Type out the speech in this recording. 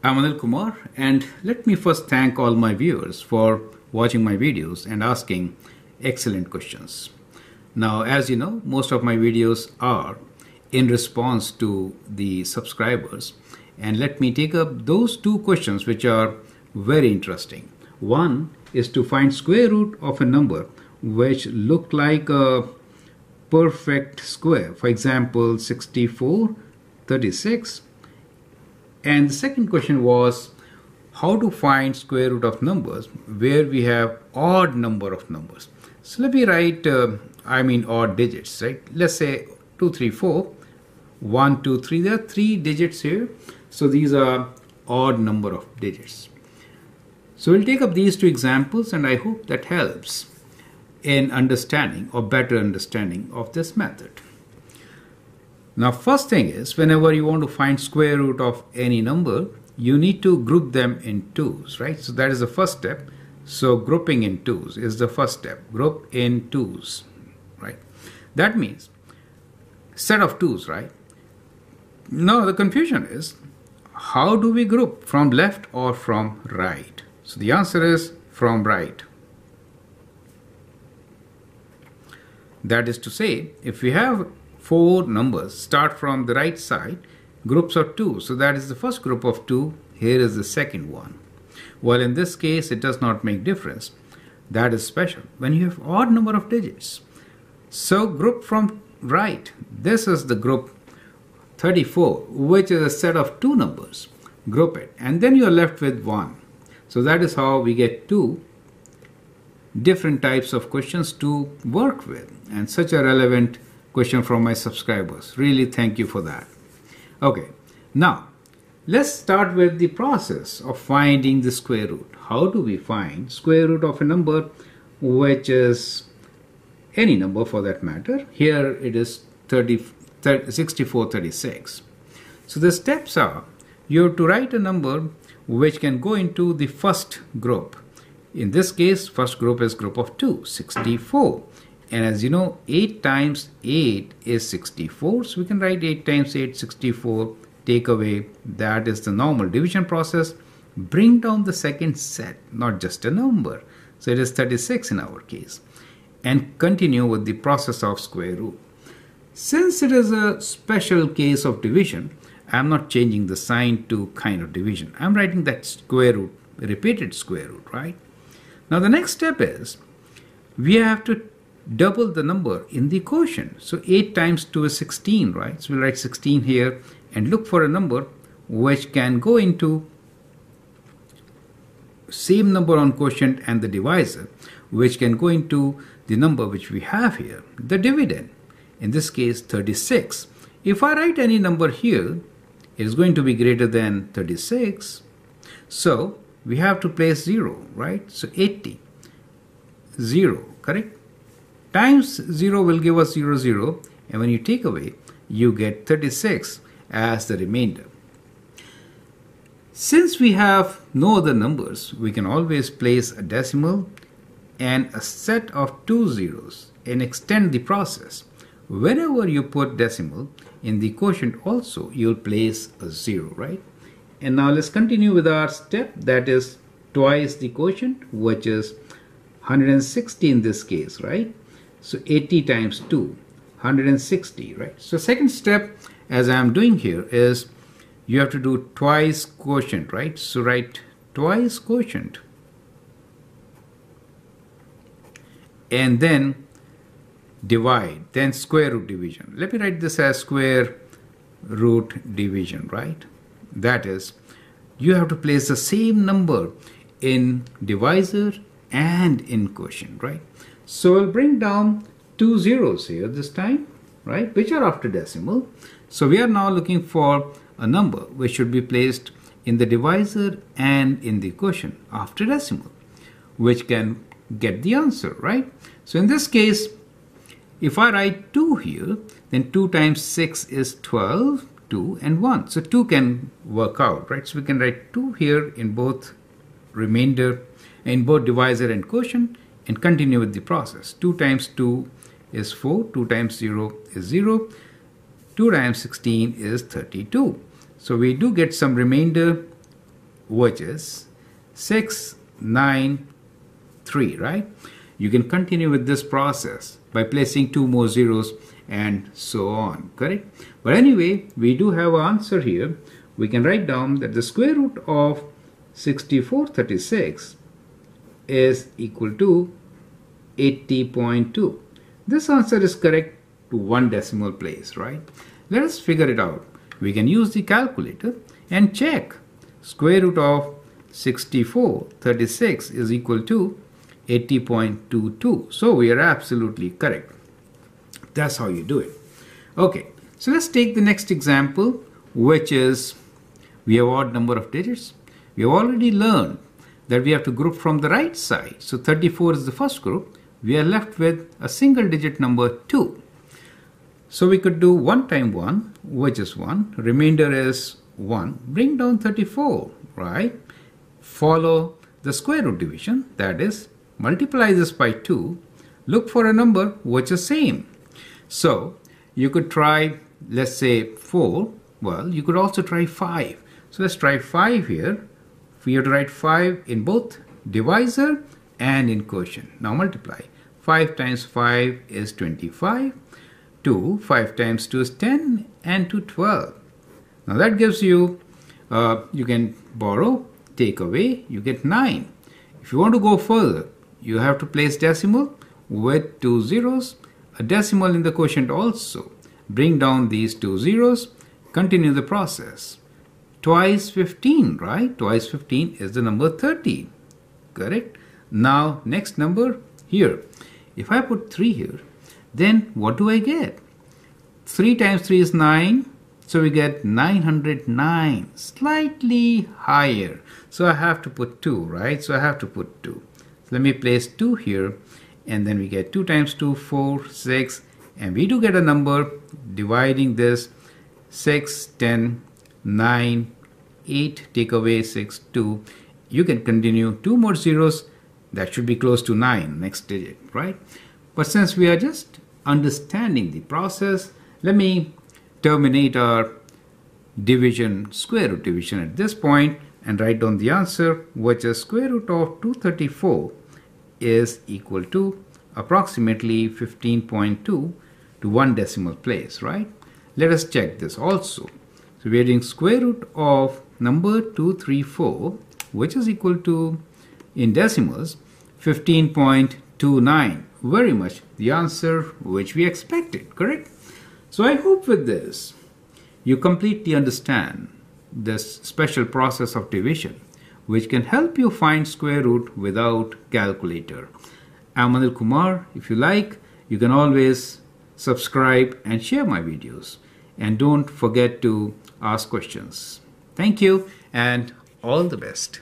I'm Anil Kumar and let me first thank all my viewers for watching my videos and asking excellent questions. Now, as you know, most of my videos are in response to the subscribers. And let me take up those two questions which are very interesting. One is to find square root of a number which look like a perfect square. For example, 64, 36. And the second question was how to find square root of numbers where we have odd number of numbers. So let me write, uh, I mean odd digits, right? Let's say 2, 3, 4, 1, 2, 3. There are three digits here. So these are odd number of digits. So we'll take up these two examples and I hope that helps in understanding or better understanding of this method. Now first thing is whenever you want to find square root of any number you need to group them in twos right? So that is the first step. So grouping in twos is the first step. Group in twos right? That means set of twos right? Now the confusion is how do we group? From left or from right? So the answer is from right. That is to say, if we have four numbers start from the right side, groups of two. So that is the first group of two. Here is the second one. Well, in this case, it does not make difference. That is special when you have odd number of digits. So group from right. This is the group 34, which is a set of two numbers. Group it. And then you are left with one. So that is how we get two different types of questions to work with and such a relevant question from my subscribers. Really thank you for that. Okay, now let's start with the process of finding the square root. How do we find square root of a number which is any number for that matter? Here it is 30, 30, 64, 36. So the steps are you have to write a number which can go into the first group in this case, first group is group of 2, 64. And as you know, 8 times 8 is 64. So we can write 8 times 8, 64. Take away, that is the normal division process. Bring down the second set, not just a number. So it is 36 in our case. And continue with the process of square root. Since it is a special case of division, I'm not changing the sign to kind of division. I'm writing that square root, repeated square root, right? Now the next step is we have to double the number in the quotient. So 8 times 2 is 16, right? So we'll write 16 here and look for a number which can go into same number on quotient and the divisor which can go into the number which we have here, the dividend. In this case 36. If I write any number here, it is going to be greater than 36. So we have to place 0, right? So 80, 0, correct? Times 0 will give us 0, 0, and when you take away, you get 36 as the remainder. Since we have no other numbers, we can always place a decimal and a set of two zeros and extend the process. Whenever you put decimal in the quotient also, you'll place a zero, right? And now let's continue with our step that is twice the quotient which is 160 in this case, right? So 80 times 2, 160, right? So second step as I am doing here is you have to do twice quotient, right? So write twice quotient and then divide, then square root division. Let me write this as square root division, right? That is, you have to place the same number in divisor and in quotient, right? So I'll bring down two zeros here this time, right, which are after decimal. So we are now looking for a number which should be placed in the divisor and in the quotient after decimal, which can get the answer, right? So in this case, if I write 2 here, then 2 times 6 is 12 2 and 1. So 2 can work out, right? So we can write 2 here in both remainder, in both divisor and quotient and continue with the process. 2 times 2 is 4, 2 times 0 is 0, 2 times 16 is 32. So we do get some remainder which is 693, right? You can continue with this process by placing two more zeros and so on, correct? But anyway, we do have an answer here. We can write down that the square root of 6436 is equal to 80.2. This answer is correct to one decimal place, right? Let us figure it out. We can use the calculator and check. Square root of 6436 is equal to 80.22. So we are absolutely correct. That's how you do it. Okay, so let's take the next example, which is we have odd number of digits. We have already learned that we have to group from the right side. So 34 is the first group. We are left with a single digit number 2. So we could do 1 times 1, which is 1. Remainder is 1. Bring down 34, right? Follow the square root division, that is, multiply this by 2. Look for a number which is same. So you could try, let's say 4. Well, you could also try 5. So let's try 5 here. We have to write 5 in both divisor and in quotient. Now multiply. 5 times 5 is 25. 2, 5 times 2 is 10 and 2 12. Now that gives you, uh, you can borrow, take away, you get 9. If you want to go further, you have to place decimal with two zeros, a decimal in the quotient also. Bring down these two zeros, continue the process. Twice 15, right? Twice 15 is the number 30, correct? Now, next number here. If I put 3 here, then what do I get? 3 times 3 is 9. So we get 909, slightly higher. So I have to put 2, right? So I have to put 2. So let me place 2 here. And then we get 2 times 2, 4, 6. And we do get a number dividing this 6, 10, 9, 8, take away 6, 2. You can continue. Two more zeros that should be close to 9 next digit right? But since we are just understanding the process let me terminate our division square root division at this point and write down the answer which is square root of 234 is equal to approximately 15.2 to one decimal place right? Let us check this also so we are doing square root of number 234 which is equal to in decimals 15.29 very much the answer which we expected correct? So i hope with this you completely understand this special process of division which can help you find square root without calculator. I'm anil kumar. If you like you can always subscribe and share my videos and don't forget to ask questions. Thank you and all the best